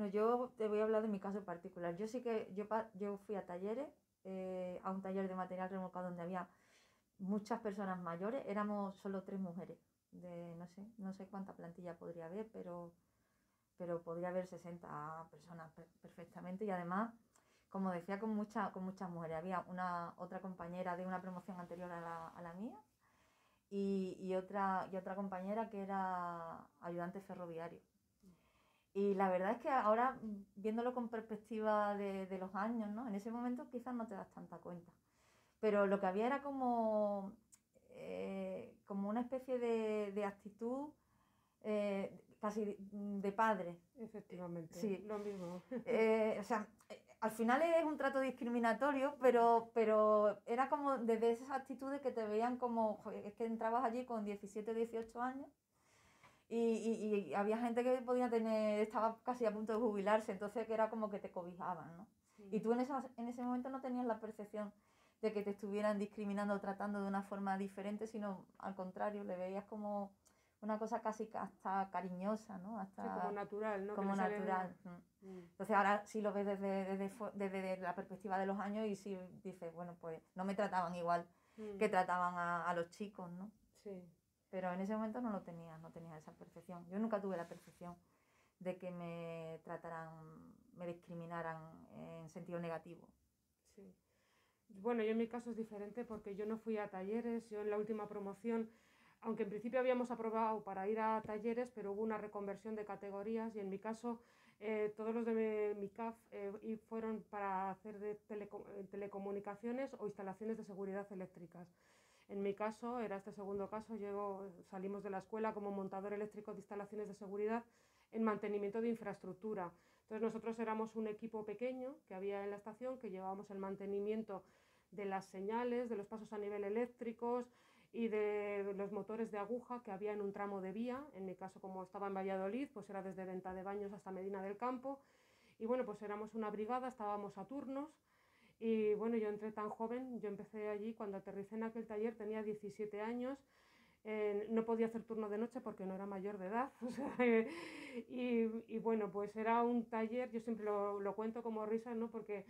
Bueno, yo te voy a hablar de mi caso particular. Yo sí que yo, yo fui a talleres, eh, a un taller de material remolcado donde había muchas personas mayores, éramos solo tres mujeres, de no sé, no sé cuánta plantilla podría haber, pero, pero podría haber 60 personas perfectamente y además, como decía, con, mucha, con muchas mujeres. Había una otra compañera de una promoción anterior a la, a la mía y, y, otra, y otra compañera que era ayudante ferroviario. Y la verdad es que ahora, viéndolo con perspectiva de, de los años, ¿no? en ese momento quizás no te das tanta cuenta pero lo que había era como, eh, como una especie de, de actitud eh, casi de padre. Efectivamente, sí. lo mismo. Eh, o sea, al final es un trato discriminatorio, pero, pero era como desde esas actitudes que te veían como, es que entrabas allí con 17, 18 años. Y, y, y, había gente que podía tener, estaba casi a punto de jubilarse, entonces que era como que te cobijaban, ¿no? Sí. Y tú en, esa, en ese momento no tenías la percepción de que te estuvieran discriminando o tratando de una forma diferente, sino al contrario, le veías como una cosa casi hasta cariñosa, ¿no? Hasta sí, como natural, ¿no? Como natural. Mm. Entonces ahora sí lo ves desde, desde, desde, la perspectiva de los años y sí dices, bueno, pues no me trataban igual mm. que trataban a, a, los chicos, ¿no? Sí. Pero en ese momento no lo tenía, no tenía esa percepción. Yo nunca tuve la percepción de que me trataran, me discriminaran en sentido negativo. Sí. Bueno, yo en mi caso es diferente porque yo no fui a talleres, yo en la última promoción, aunque en principio habíamos aprobado para ir a talleres, pero hubo una reconversión de categorías y en mi caso eh, todos los de mi CAF eh, fueron para hacer telecomunicaciones o instalaciones de seguridad eléctricas. En mi caso, era este segundo caso, llego, salimos de la escuela como montador eléctrico de instalaciones de seguridad en mantenimiento de infraestructura. Entonces nosotros éramos un equipo pequeño que había en la estación que llevábamos el mantenimiento de las señales, de los pasos a nivel eléctricos y de los motores de aguja que había en un tramo de vía. En mi caso, como estaba en Valladolid, pues era desde Venta de Baños hasta Medina del Campo. Y bueno, pues éramos una brigada, estábamos a turnos. Y bueno, yo entré tan joven, yo empecé allí cuando aterricé en aquel taller, tenía 17 años. Eh, no podía hacer turno de noche porque no era mayor de edad. O sea, eh, y, y, bueno, pues era un taller, yo siempre lo, lo, cuento como risa, ¿no? Porque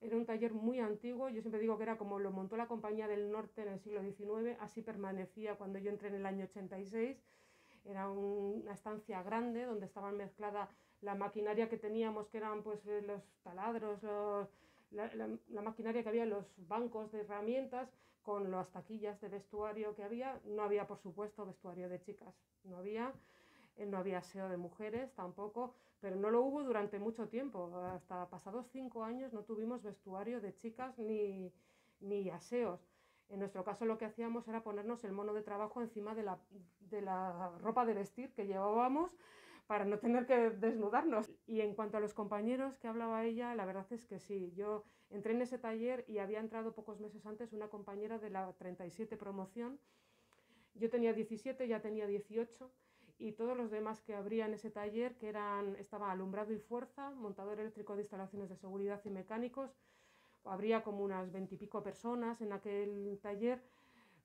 era un taller muy antiguo, yo siempre digo que era como lo montó la Compañía del Norte en el siglo XIX, así permanecía cuando yo entré en el año 86. Era un, una estancia grande donde estaban mezclada la maquinaria que teníamos, que eran pues los taladros, los, la, la, maquinaria que había en los bancos de herramientas con las taquillas de vestuario que había. No había, por supuesto, vestuario de chicas, no había, eh, no había aseo de mujeres tampoco, pero no lo hubo durante mucho tiempo. Hasta pasados cinco años no tuvimos vestuario de chicas ni, ni aseos. En nuestro caso lo que hacíamos era ponernos el mono de trabajo encima de la, de la ropa de vestir que llevábamos para no tener que desnudarnos. Y en cuanto a los compañeros que hablaba ella, la verdad es que sí, yo entré en ese taller y había entrado pocos meses antes una compañera de la 37 promoción. Yo tenía 17, ya tenía 18 y todos los demás que habría en ese taller, que eran, estaba alumbrado y fuerza, montador eléctrico de instalaciones de seguridad y mecánicos, habría como unas veintipico personas en aquel taller.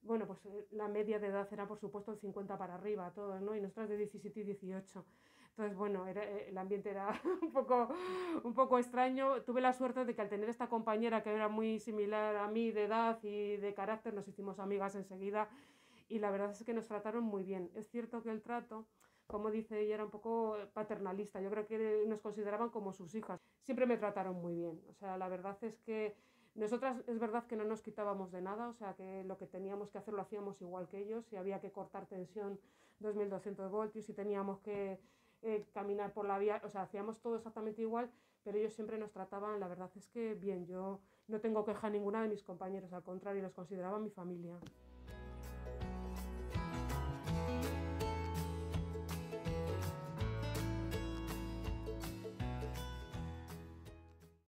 Bueno, pues eh, la media de edad era por supuesto el 50 para arriba, todos, ¿no? Y nosotras de 17 y 18. Entonces, bueno, era, eh, el ambiente era un poco, un poco extraño. Tuve la suerte de que al tener esta compañera que era muy similar a mí de edad y de carácter, nos hicimos amigas enseguida y la verdad es que nos trataron muy bien. Es cierto que el trato como dice ella, era un poco paternalista. Yo creo que nos consideraban como sus hijas. Siempre me trataron muy bien. O sea, la verdad es que nosotras es verdad que no nos quitábamos de nada, o sea, que lo que teníamos que hacer lo hacíamos igual que ellos. Si había que cortar tensión 2200 voltios, si teníamos que eh, caminar por la vía, o sea, hacíamos todo exactamente igual, pero ellos siempre nos trataban, la verdad es que bien, yo no tengo queja ninguna de mis compañeros, al contrario, los consideraba mi familia.